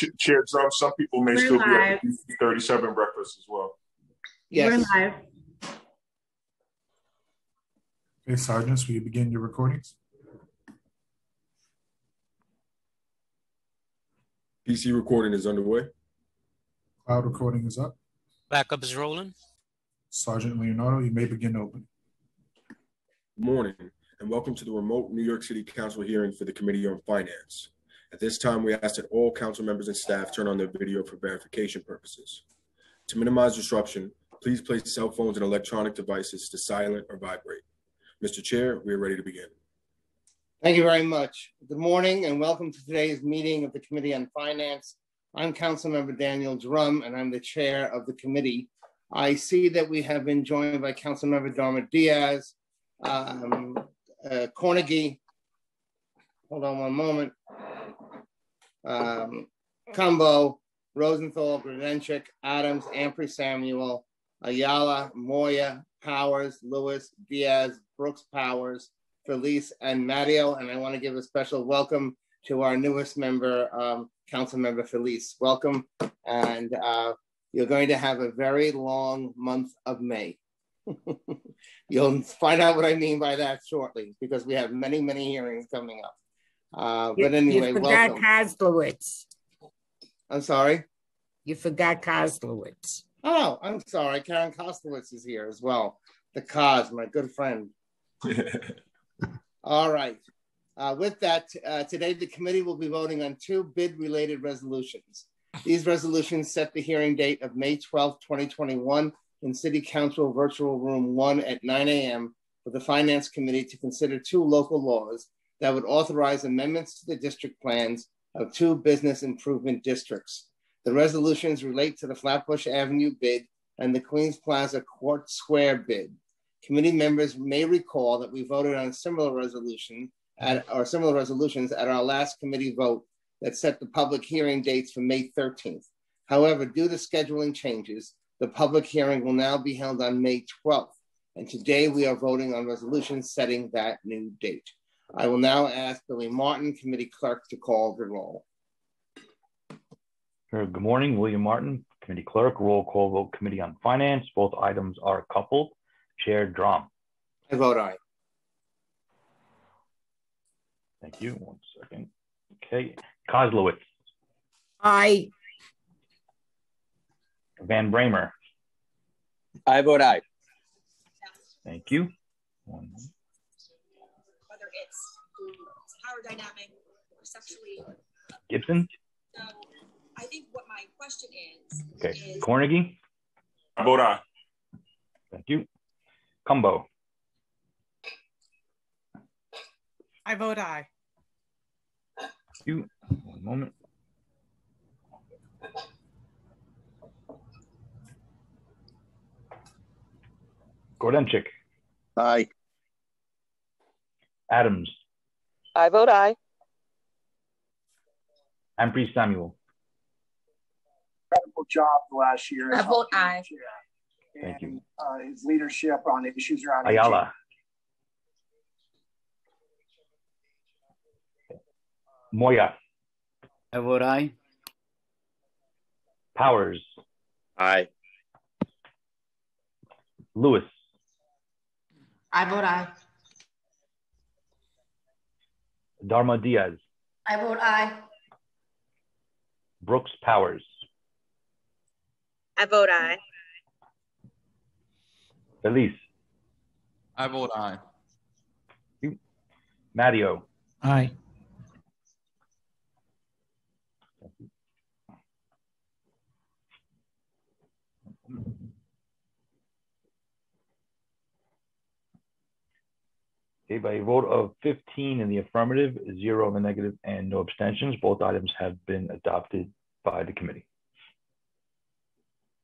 Ch- Chair Dromm, some people may We're still be at the 37 breakfast as well. Yes. We're live. Okay, Sergeants, will you begin your recordings? PC recording is underway. Cloud recording is up. Backup is rolling. Sergeant Leonardo, you may begin opening. Good morning, and welcome to the remote New York City Council hearing for the Committee on Finance. At this time, we ask that all council members and staff turn on their video for verification purposes. To minimize disruption, please place cell phones and electronic devices to silent or vibrate. Mr. Chair, we are ready to begin. Thank you very much. Good morning and welcome to today's meeting of the Committee on Finance. I'm Councilmember Daniel Dromm and I'm the chair of the committee. I see that we have been joined by Councilmember Darma Diaz, um, uh. Hold on one moment. Um, Cumbo, Rosenthal, Grodenchik, Adams, Ampry Samuel, Ayala, Moya, Powers, Lewis, Diaz, Brooks Powers, Feliz and Mario, and I want to give a special welcome to our newest member, um, Council Member Feliz. Welcome, and uh, you're going to have a very long month of May. You'll find out what I mean by that shortly, because we have many, many hearings coming up. Uh, You- but anyway, you forgot welcome. Koslowitz. I'm sorry. You forgot Koslowitz. Oh, I'm sorry. Karen Koslowitz is here as well. The cause, my good friend. All right. Uh, with that, uh, today the committee will be voting on two bid-related resolutions. These resolutions set the hearing date of May 12, 2021 in City Council Virtual Room 1 at 9 a.m. for the Finance Committee to consider two local laws that would authorize amendments to the district plans of two business improvement districts. The resolutions relate to the Flatbush Avenue bid and the Queens Plaza Court Square bid. Committee members may recall that we voted on similar resolution at, or similar resolutions at our last committee vote that set the public hearing dates for May 13th. However, due to scheduling changes, the public hearing will now be held on May 12th. And today we are voting on resolutions setting that new date. I will now ask Billy Martin, committee clerk, to call the roll. Sure. Good morning, William Martin, Committee Clerk, roll call vote Committee on Finance. Both items are coupled. Chair Dromm. I vote aye. Thank you. One second. Okay. Koslowitz, I, Van Bramer. I vote aye. Thank you. One- power dynamic or sexually. Gibson. So I think what my question is, Okay. is Cornegy. I vote aye. Thank you. Cumbo. I vote aye. Thank you. One moment. Grodenchik. Aye. Adams. I vote aye. Ampry Samuel. incredible job the last year. I vote aye. Thank you. Uh, his leadership on issues around aging. Ayala. Moya. I vote aye. Powers. Aye. Lewis. I vote aye. Darma Diaz. I vote aye. Brooks Powers. I vote aye. Elise. I vote aye. Mario. I, Okay, by a vote of 15 in the affirmative, zero in the negative, and no abstentions, both items have been adopted by the committee.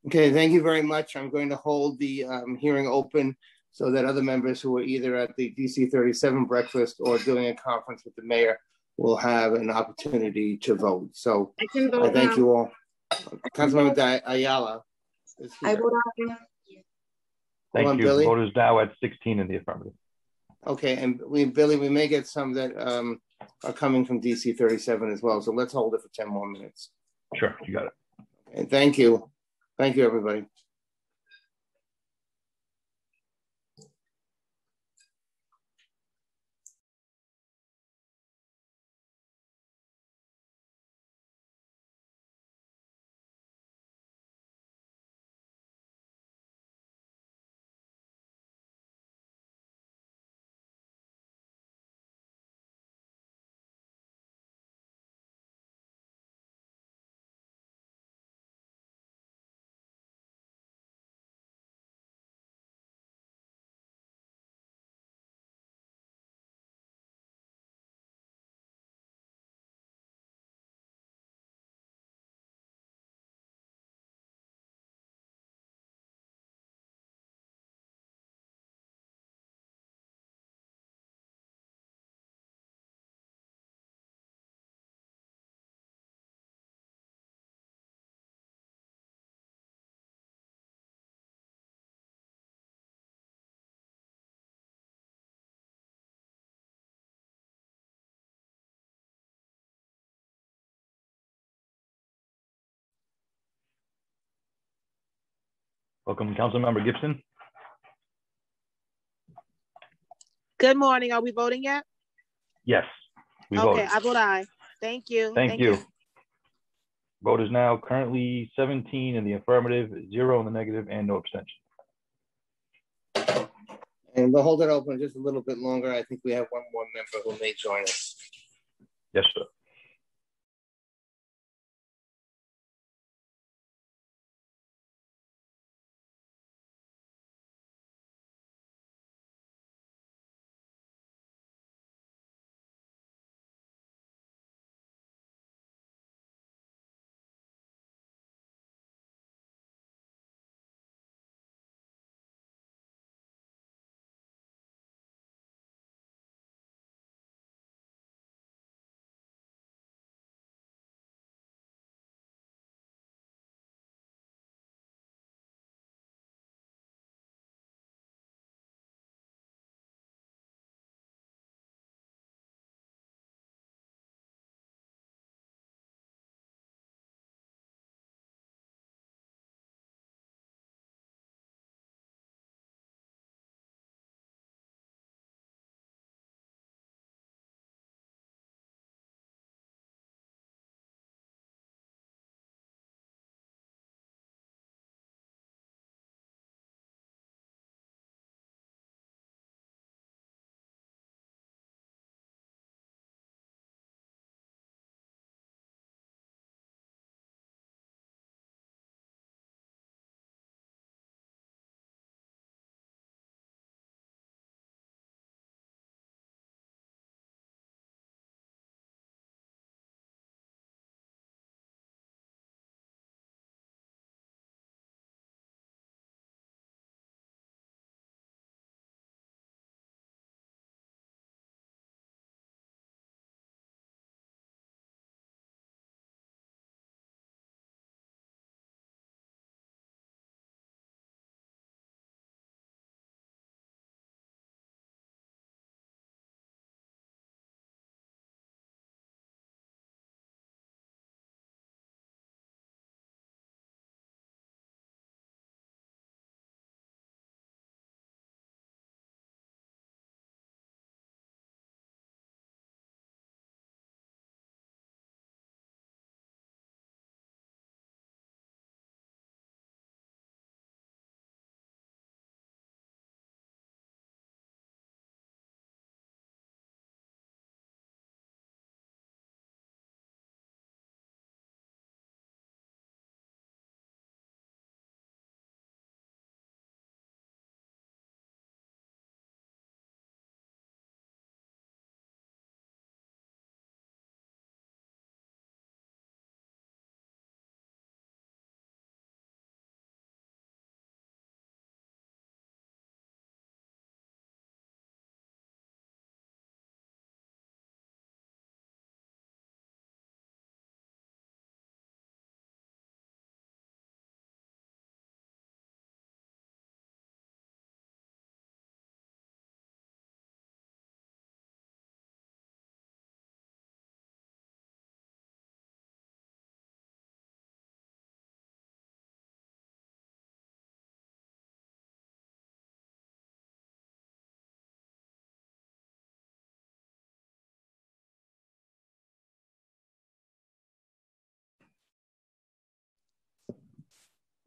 Okay, thank you very much. I'm going to hold the um, hearing open so that other members who are either at the DC 37 breakfast or doing a conference with the mayor will have an opportunity to vote. So I can I vote thank now. you all. Councilmember Di- Ayala. is I vote. Thank on, you. Billy. Vote is now at 16 in the affirmative. Okay, and we, Billy, we may get some that um, are coming from DC 37 as well. So let's hold it for 10 more minutes. Sure, you got it. And thank you. Thank you, everybody. Welcome, Councilmember Gibson. Good morning. Are we voting yet? Yes, we Okay, voted. I vote aye. Thank you. Thank you. Vote is now currently 17 in the affirmative, zero in the negative, and no abstention. And we'll hold it open just a little bit longer. I think we have one more member who may join us. Yes, sir.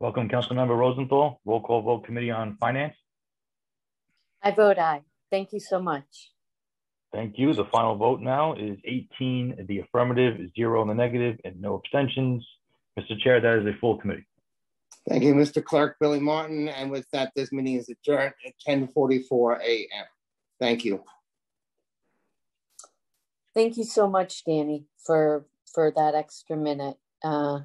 Welcome, Councilmember Rosenthal. Roll call vote Committee on Finance. I vote aye. Thank you so much. Thank you. The final vote now is 18 in the affirmative, zero in the negative, and no abstentions. Mr. Chair, that is a full committee. Thank you, Mr. Clerk Billy Martin. And with that, this meeting is adjourned at 10:44 a.m. Thank you. Thank you so much, Danny, for for that extra minute. Uh,